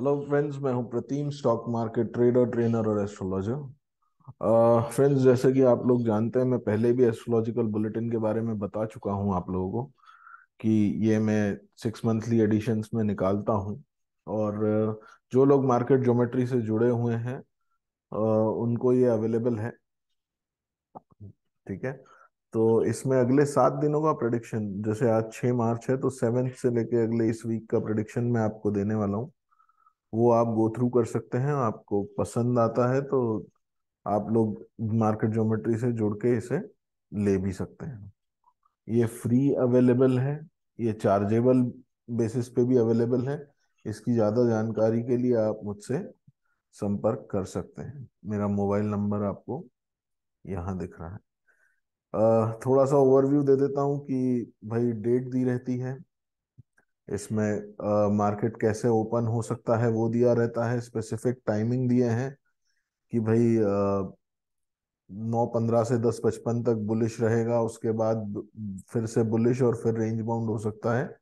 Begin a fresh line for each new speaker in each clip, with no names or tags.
Hello friends मैं हूँ Pritam stock market trader trainer और एस्ट्रोलॉजर फ्रेंड्स जैसे कि आप लोग जानते हैं मैं पहले भी एस्ट्रोलॉजिकल बुलेटिन के बारे में बता चुका हूँ आप लोगों को कि ये मैं सिक्स मंथली एडिशंस में निकालता हूँ और uh, जो लोग मार्केट ज्योमेट्री से जुड़े हुए हैं uh, उनको ये अवेलेबल है। ठीक है? तो इसमें अगले सात दिनों का प्रडिक्शन जैसे आज छह मार्च है तो सेवेंथ से लेके अगले इस वीक का प्रोडिक्शन मैं आपको देने वाला हूँ। वो आप गो थ्रू कर सकते हैं, आपको पसंद आता है तो आप लोग मार्केट ज्योमेट्री से जुड़ के इसे ले भी सकते हैं। ये फ्री अवेलेबल है, ये चार्जेबल बेसिस पे भी अवेलेबल है। इसकी ज़्यादा जानकारी के लिए आप मुझसे संपर्क कर सकते हैं। मेरा मोबाइल नंबर आपको यहाँ दिख रहा है। थोड़ा सा ओवरव्यू दे देता हूँ कि भाई डेट दी रहती है। इसमें मार्केट uh, कैसे ओपन हो सकता है वो दिया रहता है स्पेसिफिक टाइमिंग दिए हैं कि भाई नौ uh, पंद्रह से दस पचपन तक बुलिश रहेगा उसके बाद फिर से बुलिश और फिर रेंज बाउंड हो सकता है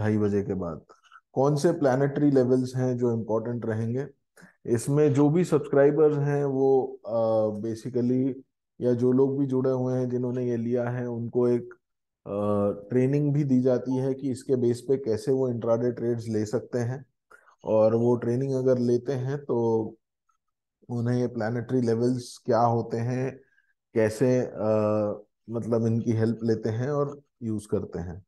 ढाई बजे के बाद। कौन से प्लानिटरी लेवल्स हैं जो इम्पोर्टेंट रहेंगे? इसमें जो भी सब्सक्राइबर्स हैं वो बेसिकली uh, या जो लोग भी जुड़े हुए हैं जिन्होंने ये लिया है उनको एक ट्रेनिंग भी दी जाती है कि इसके बेस पे कैसे वो इंट्राडे ट्रेड्स ले सकते हैं। और वो ट्रेनिंग अगर लेते हैं तो उन्हें ये प्लानिटरी लेवल्स क्या होते हैं कैसे आ, मतलब इनकी हेल्प लेते हैं और यूज़ करते हैं।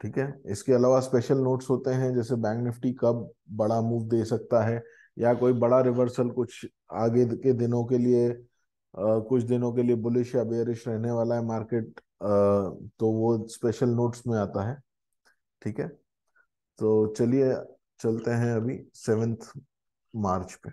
ठीक है? इसके अलावा स्पेशल नोट्स होते हैं जैसे बैंक निफ्टी कब बड़ा मूव दे सकता है या कोई बड़ा रिवर्सल कुछ आगे के दिनों के लिए आ, कुछ दिनों के लिए बुलिश या बेरिश रहने वाला है मार्केट तो वो स्पेशल नोट्स में आता है, ठीक है? तो चलिए, चलते हैं अभी सेवेंथ मार्च पे।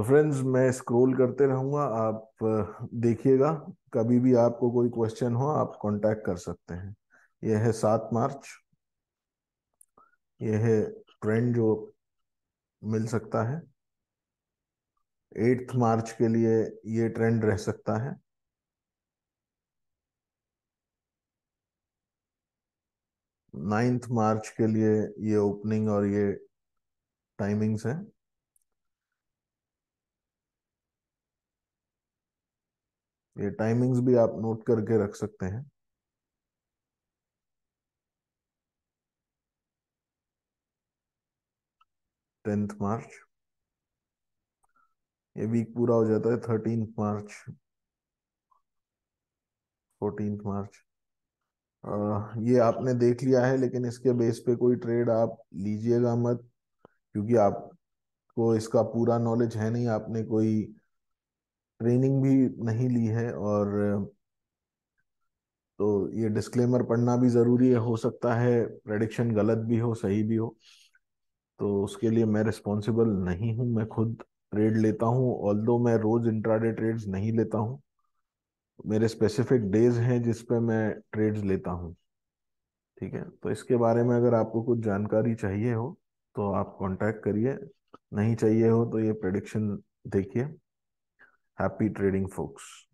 तो फ्रेंड्स मैं स्क्रॉल करते रहूँगा, आप देखिएगा। कभी भी आपको कोई क्वेश्चन हो, आप कांटेक्ट कर सकते हैं। यह है सात मार्च। यह है ट्रेंड जो मिल सकता है। एट्थ मार्च के लिए ये ट्रेंड रह सकता है। नाइन्थ मार्च के लिए ये ओपनिंग और ये टाइमिंग्स हैं। ये टाइमिंग्स भी आप नोट करके रख सकते हैं। Tenth March. ये वीक पूरा हो जाता है थर्टीन मार्च। फोर्टीन मार्च। ये आपने देख लिया है, लेकिन इसके बेस पे कोई ट्रेड आप लीजिएगा मत, क्योंकि आपको इसका पूरा नॉलेज है नहीं, आपने कोई ट्रेनिंग भी नहीं ली है और तो ये डिस्क्लेमर पढ़ना भी ज़रूरी है, हो सकता है प्रडिक्शन गलत भी हो, सही भी हो। तो उसके लिए मैं रिस्पॉन्सिबल नहीं हूँ, मैं खुद ट्रेड लेता हूँ ऑल दो मैं रोज़ इंट्राडे ट्रेड्स नहीं लेता हूँ। मेरे स्पेसिफिक डेज़ हैं जिस पे मैं ट्रेड्स लेता हूँ। ठीक है तो इसके बारे में अगर आपको कुछ जानकारी चाहिए हो तो आप कांटेक्ट करिए, नहीं चाहिए हो तो ये प्रडिक्शन देखिए। Happy trading, folks.